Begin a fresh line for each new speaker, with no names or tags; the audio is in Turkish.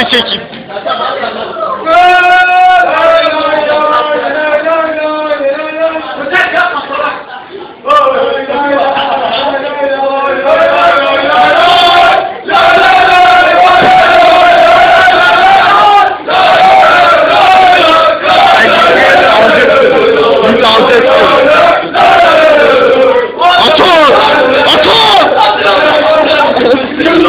Sizi çekeyim. Atıl! Atıl!